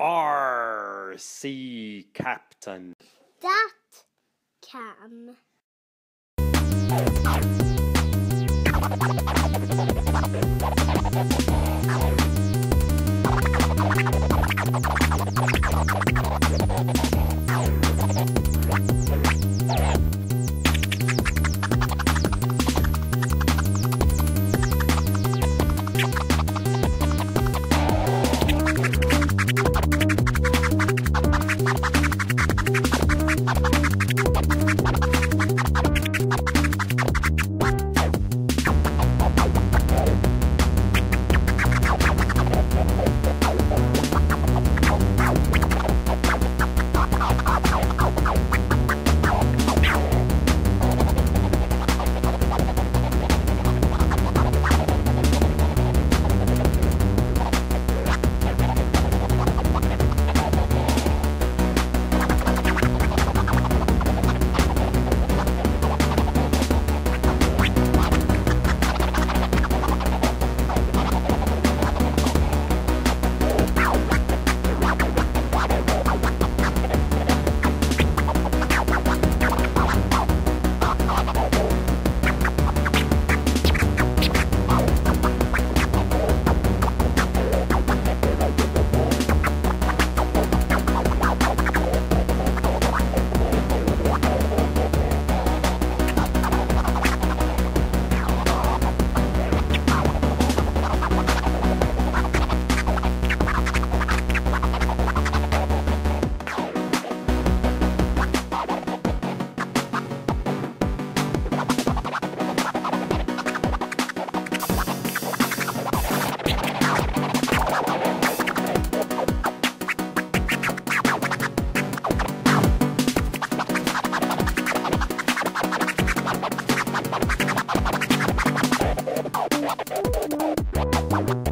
RC Captain. That can. Música